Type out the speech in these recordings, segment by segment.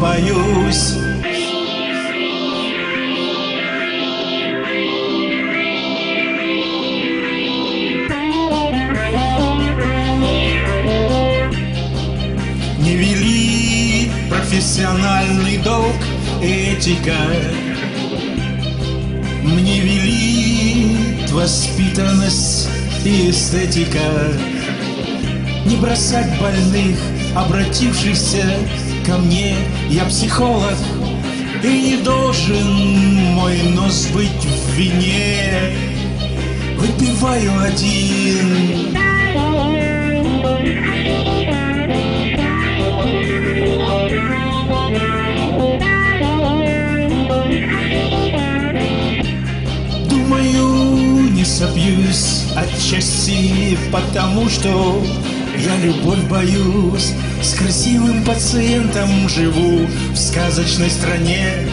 боюсь. Не вели профессиональный долг этика Мне велит воспитанность и эстетика Не бросать больных, обратившихся ко мне. Я психолог и не должен мой нос быть в вине. Выпиваю один. Думаю, не собьюсь отчасти потому, что я любовь боюсь С красивым пациентом живу в сказочной стране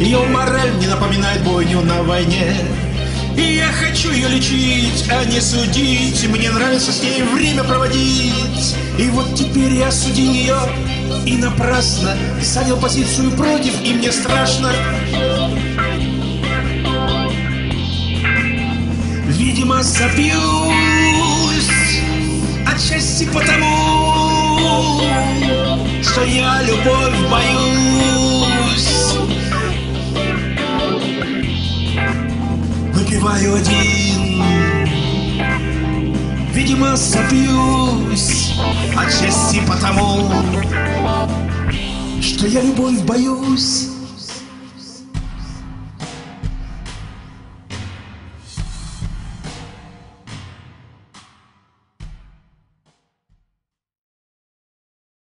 Ее мораль мне напоминает бойню на войне. И я хочу ее лечить, а не судить. Мне нравится с ней время проводить. И вот теперь я судил ее и напрасно Занял позицию против, и мне страшно. Видимо, забьюсь Отчасти потому Что я любовь боюсь Выпиваю один. Видимо, забьюсь Отчасти потому Что я любовь боюсь